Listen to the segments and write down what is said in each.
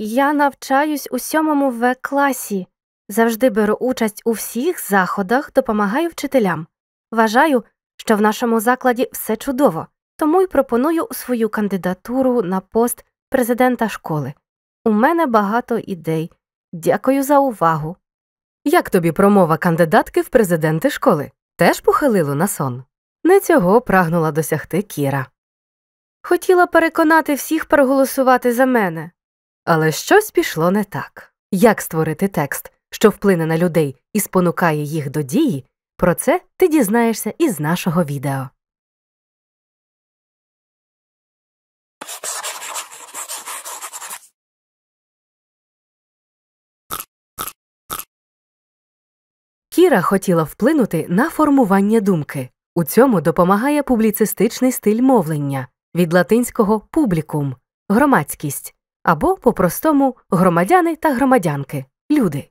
Я навчаюсь у сьомому В класі. Завжди беру участь у всіх заходах, допомагаю вчителям. Вважаю, що в нашому закладі все чудово, тому й пропоную свою кандидатуру на пост президента школи. У мене багато ідей. Дякую за увагу. Як тобі промова кандидатки в президенти школи? Теж похилило на сон? Не цього прагнула досягти Кіра. Хотіла переконати всіх проголосувати за мене. Але щось пішло не так. Як створити текст, що вплине на людей і спонукає їх до дії, про це ти дізнаєшся із нашого відео. Кіра хотіла вплинути на формування думки. У цьому допомагає публіцистичний стиль мовлення від латинського публікум громадськість або по-простому громадяни та громадянки люди.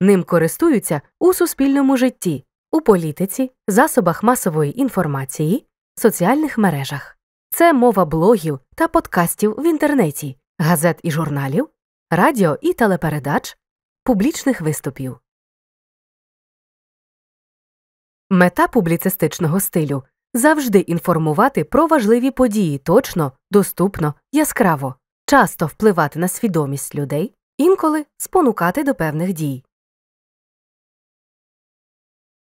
Ним користуються у суспільному житті, у політиці, засобах масової інформації, соціальних мережах. Це мова блогів та подкастів в інтернеті, газет і журналів, радіо і телепередач, публічних виступів. Мета публіцистичного стилю завжди інформувати про важливі події точно, доступно, яскраво, часто впливати на свідомість людей, інколи спонукати до певних дій.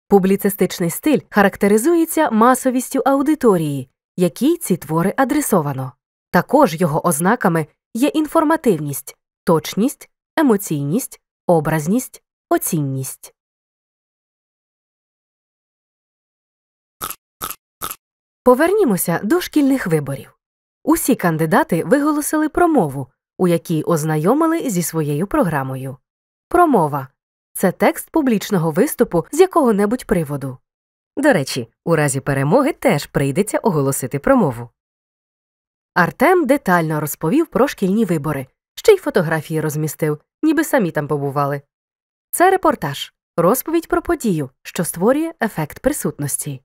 Публіцистичний стиль характеризується масовістю аудиторії, якій ці твори адресовано. Також його ознаками є інформативність, точність, емоційність, образність, оцінність. Повернімося до шкільних виборів. Усі кандидати виголосили промову, у якій ознайомили зі своєю програмою. Промова це текст публічного виступу з якого небудь приводу. До речі, у разі перемоги теж прийдеться оголосити промову. Артем детально розповів про шкільні вибори, ще й фотографії розмістив, ніби самі там побували. Це репортаж, розповідь про подію, що створює ефект присутності.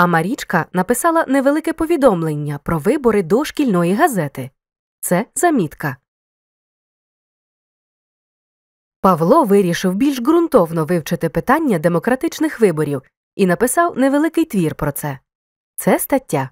А Марічка написала невелике повідомлення про вибори до шкільної газети. Це замітка. Павло вирішив більш ґрунтовно вивчити питання демократичних виборів і написав невеликий твір про це. Це стаття.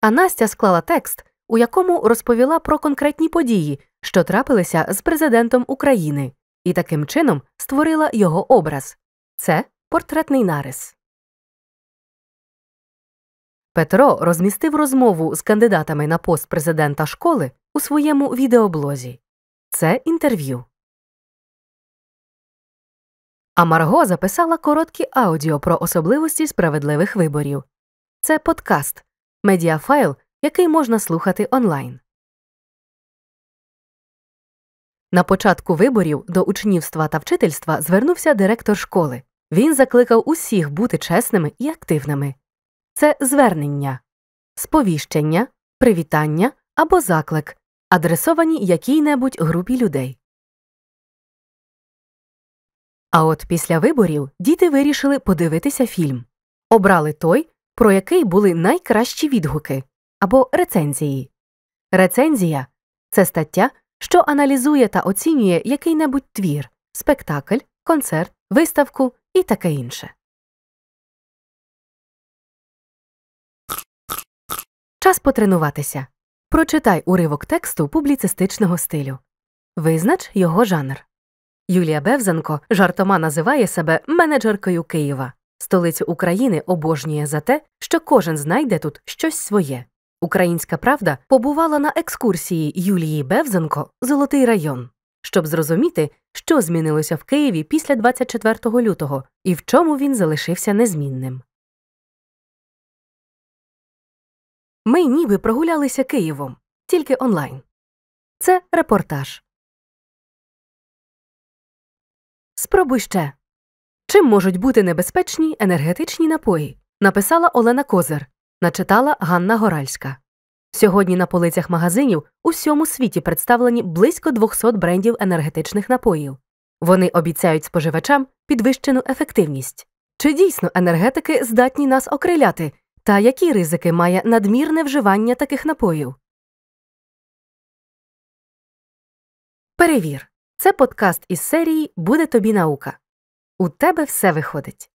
А Настя склала текст, у якому розповіла про конкретні події, що трапилися з президентом України, і таким чином створила його образ. Це Портретний нарис. Петро розмістив розмову з кандидатами на пост президента школи у своєму відеоблозі. Це інтерв'ю. А Марго записала короткі аудіо про особливості справедливих виборів. Це подкаст, медіафайл, який можна слухати онлайн. На початку виборів до учнівства та вчительства звернувся директор школи. Він закликав усіх бути чесними і активними. Це звернення, сповіщення, привітання або заклик, адресовані якій-небудь групі людей. А от після виборів діти вирішили подивитися фільм. Обрали той, про який були найкращі відгуки або рецензії. Рецензія це стаття, що аналізує та оцінює який-небудь твір, спектакль, концерт, виставку і таке інше. Час потренуватися. Прочитай уривок тексту публіцистичного стилю. Визнач його жанр. Юлія Бевзенко жартома називає себе менеджеркою Києва. Столицю України обожнює за те, що кожен знайде тут щось своє. Українська правда побувала на екскурсії Юлії Бевзенко Золотий район щоб зрозуміти, що змінилося в Києві після 24 лютого і в чому він залишився незмінним. Ми ніби прогулялися Києвом тільки онлайн. Це репортаж. Спробуй ще. Чим можуть бути небезпечні енергетичні напої? Написала Олена Козир. Начитала Ганна Горальська. Сьогодні на полицях магазинів у всьому світі представлені близько 200 брендів енергетичних напоїв. Вони обіцяють споживачам підвищену ефективність. Чи дійсно енергетики здатні нас окриляти, Та які ризики має надмірне вживання таких напоїв? Перевір. Це подкаст із серії Буде тобі наука. У тебе все виходить.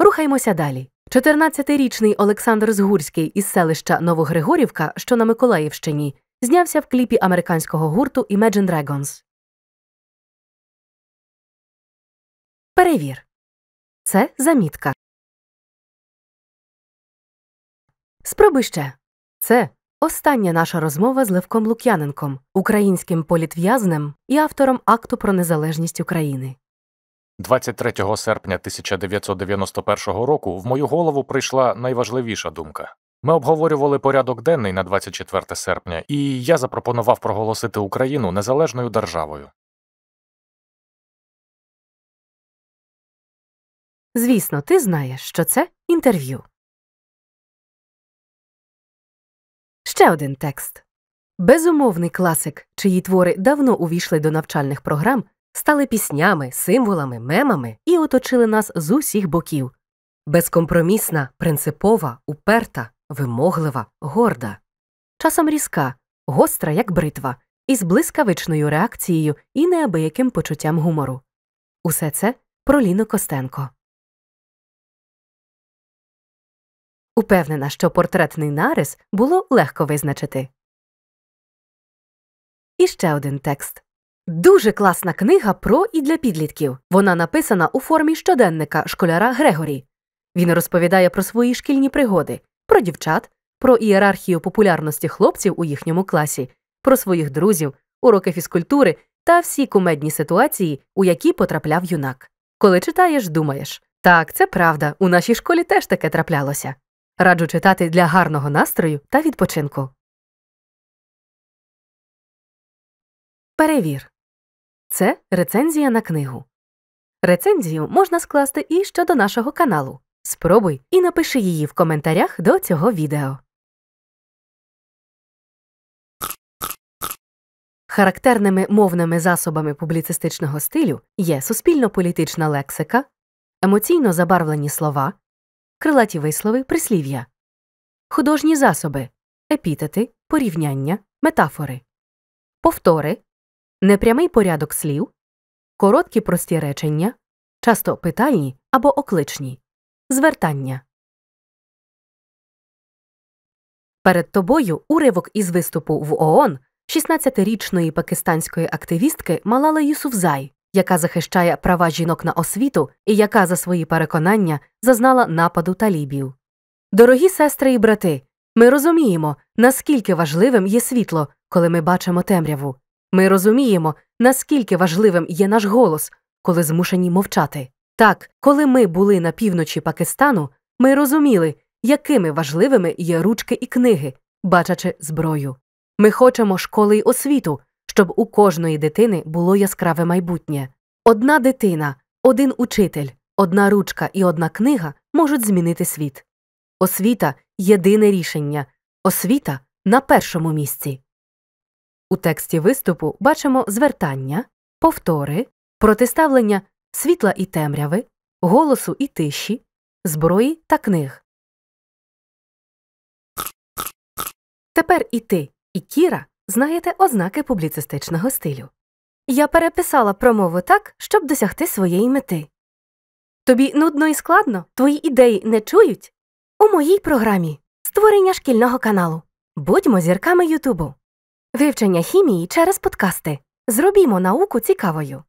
Рухаймося далі. 14-річний Олександр Згурський із селища Новогригорівка, що на Миколаївщині, знявся в кліпі американського гурту Imagine Dragons. Перевір. Це замітка. Спробуй ще. Це остання наша розмова з Левком Лук'яненком, українським політв'язнем і автором акту про незалежність України. 23 серпня 1991 року в мою голову прийшла найважливіша думка. Ми обговорювали порядок денний на 24 серпня, і я запропонував проголосити Україну незалежною державою. Звісно, ти знаєш, що це інтерв'ю. Ще один текст. Безумовний класик, чиї твори давно увійшли до навчальних програм, стали піснями, символами, мемами і оточили нас з усіх боків. Безкомпромісна, принципова, уперта, вимоглива, горда. Часом різка, гостра, як бритва, із блискавичною реакцією і неабияким почуттям гумору. Усе це про Ліну Костенко. Упевнена, що портретний нарис було легко визначити. І ще один текст. Дуже класна книга про і для підлітків. Вона написана у формі щоденника школяра Грегорі. Він розповідає про свої шкільні пригоди, про дівчат, про ієрархію популярності хлопців у їхньому класі, про своїх друзів, уроки фізкультури та всі кумедні ситуації, у які потрапляв юнак. Коли читаєш, думаєш так, це правда, у нашій школі теж таке траплялося. Раджу читати для гарного настрою та відпочинку. Перевір. Це рецензія на книгу. Рецензію можна скласти і щодо нашого каналу. Спробуй і напиши її в коментарях до цього відео. Характерними мовними засобами публіцистичного стилю є суспільно-політична лексика, емоційно забарвлені слова, крилаті вислови, прислів'я, художні засоби, епітети, порівняння, метафори, повтори, непрямий порядок слів, короткі прості речення, часто питальні або окличні, звертання. Перед тобою уривок із виступу в ООН 16-річної пакистанської активістки Малала Юсуфзай, яка захищає права жінок на освіту і яка за свої переконання зазнала нападу талібів. Дорогі сестри і брати, ми розуміємо, наскільки важливим є світло, коли ми бачимо темряву. Ми розуміємо, наскільки важливим є наш голос, коли змушені мовчати. Так, коли ми були на півночі Пакистану, ми розуміли, якими важливими є ручки і книги, бачачи зброю. Ми хочемо школи й освіту, щоб у кожної дитини було яскраве майбутнє. Одна дитина, один учитель, одна ручка і одна книга можуть змінити світ. Освіта єдине рішення, освіта на першому місці. У тексті виступу бачимо звертання, повтори, протиставлення світла і темряви, голосу і тиші, зброї та книг. Тепер і ти, і Кіра знаєте ознаки публіцистичного стилю. Я переписала промову так, щоб досягти своєї мети. Тобі нудно і складно, твої ідеї не чують? У моїй програмі створення шкільного каналу. Будьмо зірками Ютубу. Вивчення хімії через подкасти. Зробімо науку цікавою.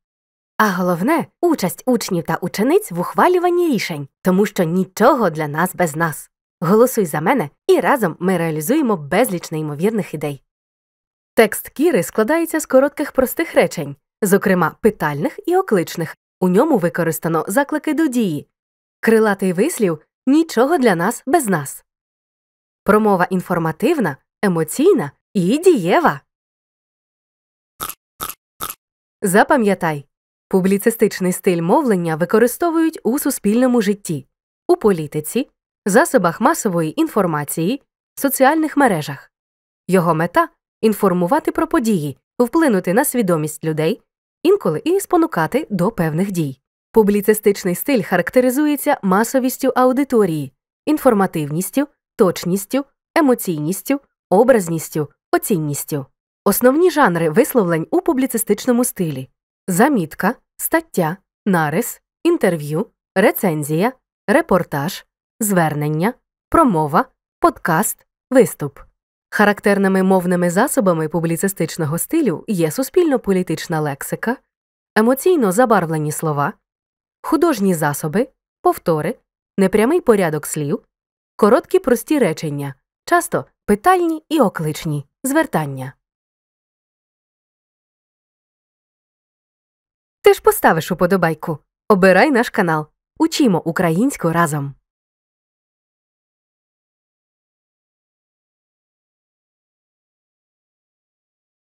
А головне участь учнів та учениць в ухвалюванні рішень, тому що нічого для нас без нас. Голосуй за мене, і разом ми реалізуємо безліч неймовірних ідей. Текст Кіри складається з коротких простих речень, зокрема питальних і окличних. У ньому використано заклики до дії, крилатий вислів нічого для нас без нас. Промова інформативна, емоційна і дієва. Запам'ятай публіцистичний стиль мовлення використовують у суспільному житті, у політиці, засобах масової інформації, соціальних мережах. Його мета інформувати про події, вплинути на свідомість людей, інколи і спонукати до певних дій. Публіцистичний стиль характеризується масовістю аудиторії, інформативністю, точністю, емоційністю, образністю, оцінністю. Основні жанри висловлень у публіцистичному стилі замітка, стаття, нарис, інтерв'ю, рецензія, репортаж, звернення, промова, подкаст, виступ. Характерними мовними засобами публіцистичного стилю є суспільно-політична лексика, емоційно забарвлені слова, художні засоби, повтори, непрямий порядок слів, короткі прості речення, часто питальні і окличні звертання. Ти ж поставиш уподобайку. Обирай наш канал. Учімо українську разом.